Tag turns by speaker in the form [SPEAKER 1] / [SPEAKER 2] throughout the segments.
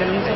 [SPEAKER 1] pregunto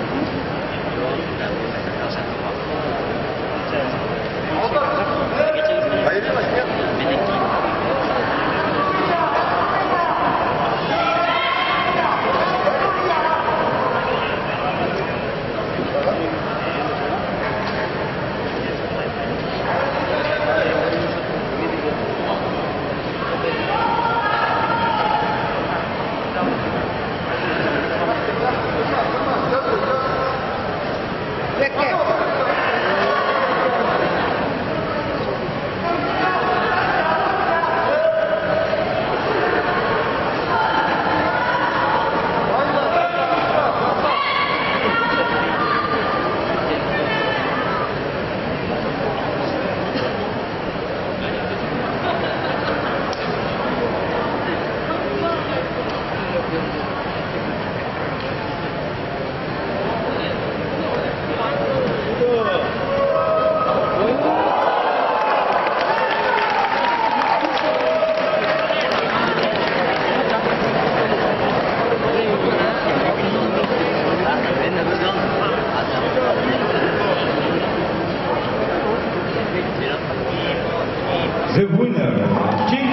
[SPEAKER 1] King